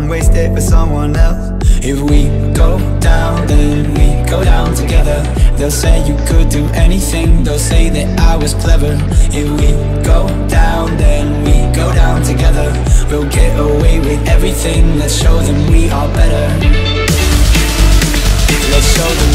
I'm wasted for someone else. If we go down, then we go down together. They'll say you could do anything. They'll say that I was clever. If we go down, then we go down together. We'll get away with everything. Let's show them we are better. Let's show them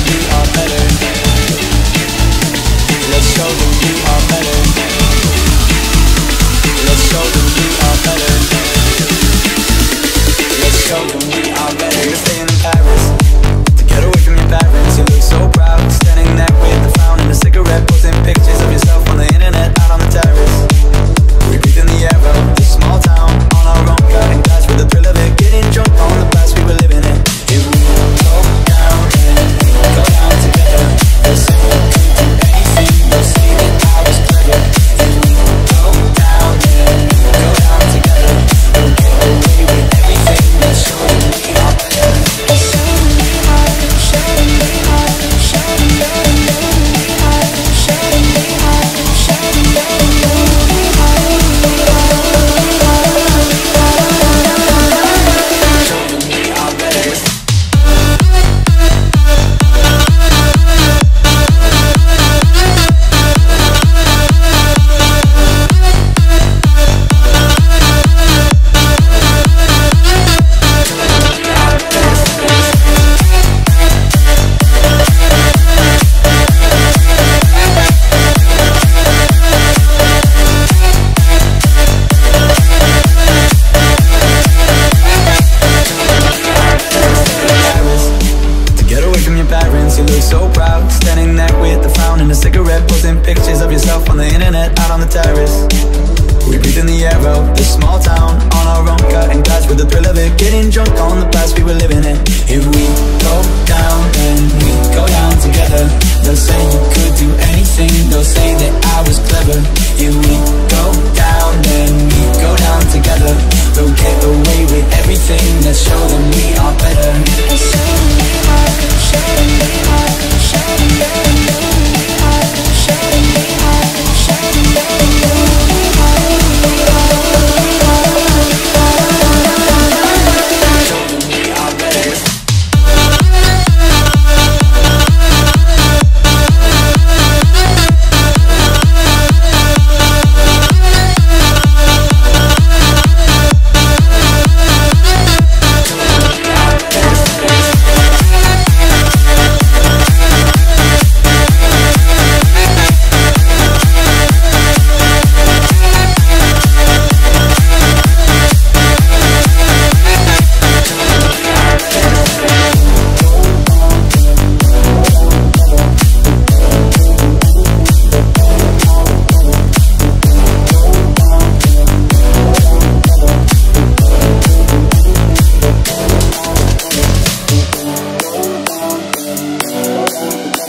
so proud Standing there with the fountain and a cigarette Posting pictures of yourself on the internet Out on the terrace. We breathe in the air of this small town On our own, cutting glass with the thrill of it. Getting drunk on the past we were living in. If we go down, then we go down together. They'll say you could do anything. They'll say that I was clever. If we go down, then we go down together. We'll get away